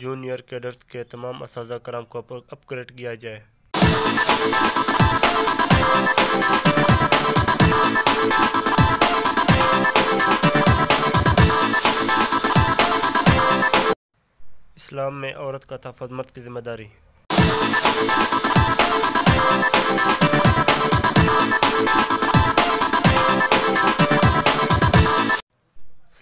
Junior cadet کے تمام اساتذہ کرام کو اپ گریڈ کیا جائے۔ اسلام میں عورت کا تحفظ مرد کی ذمہ داری۔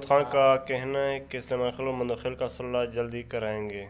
محمود خان کا کہنا ہے کہ سماخل و اور کا صلاح جلدی کرائیں گے۔